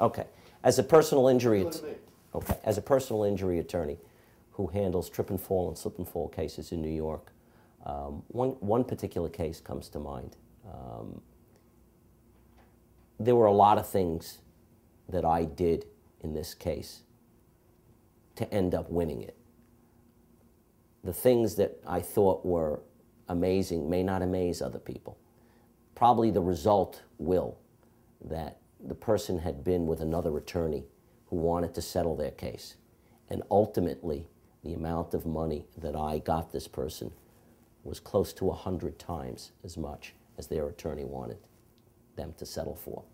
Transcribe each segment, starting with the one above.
Okay. As a personal injury, Go att- to me. okay. As a personal injury attorney who handles trip and fall and slip and fall cases in New York, um, one, one particular case comes to mind. Um, there were a lot of things that I did in this case to end up winning it. The things that I thought were amazing may not amaze other people. Probably the result will that the person had been with another attorney who wanted to settle their case. And ultimately, the amount of money that I got this person was close to a hundred times as much as their attorney wanted them to settle for.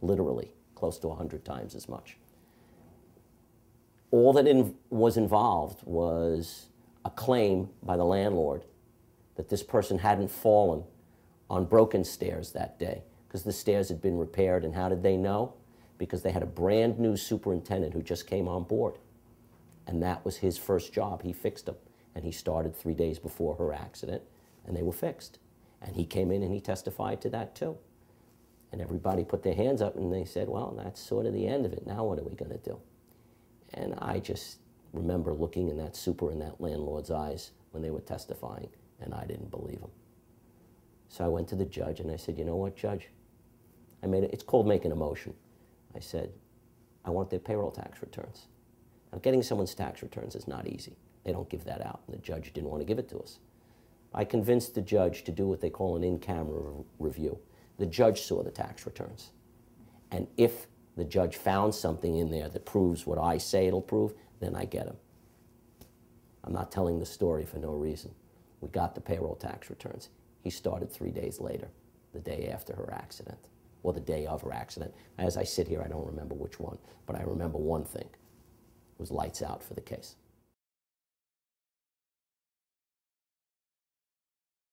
Literally, close to a hundred times as much. All that in, was involved was a claim by the landlord that this person hadn't fallen on broken stairs that day because the stairs had been repaired. And how did they know? Because they had a brand new superintendent who just came on board. And that was his first job. He fixed them. And he started three days before her accident, and they were fixed. And he came in and he testified to that too. And everybody put their hands up and they said, well, that's sort of the end of it. Now what are we going to do? And I just remember looking in that super and that landlord's eyes when they were testifying, and I didn't believe them. So I went to the judge and I said, you know what, judge? I made it, it's called making a motion. I said, I want their payroll tax returns. Now, getting someone's tax returns is not easy. They don't give that out, and the judge didn't want to give it to us. I convinced the judge to do what they call an in-camera re- review. The judge saw the tax returns. And if the judge found something in there that proves what I say it'll prove, then I get him. I'm not telling the story for no reason. We got the payroll tax returns. He started three days later, the day after her accident, or the day of her accident. As I sit here, I don't remember which one, but I remember one thing. It was lights out for the case.